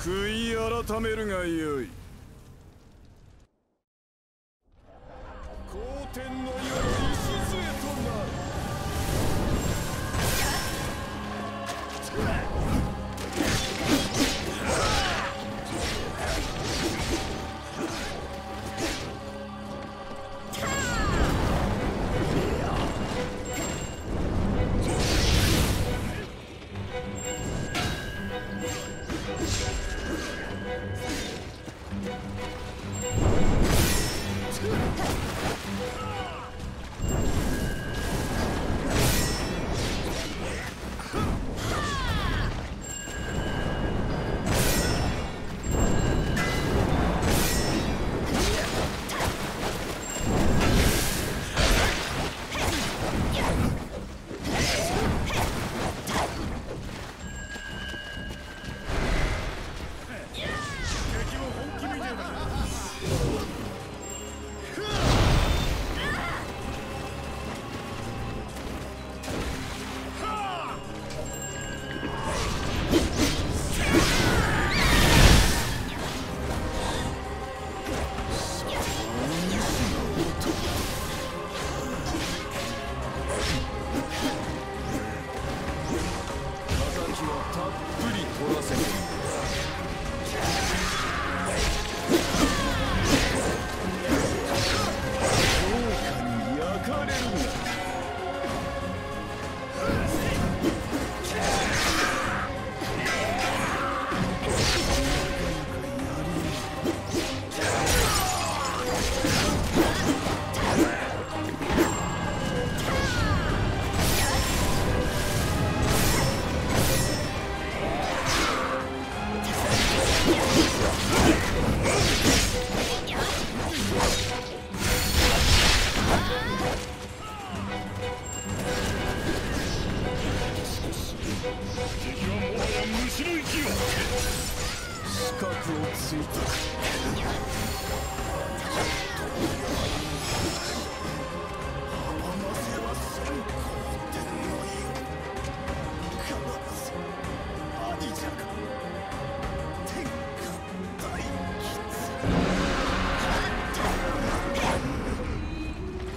悔い改めるがよい皇天の世の礎となる Thank you. Thank you. 殺せついた兄じゃか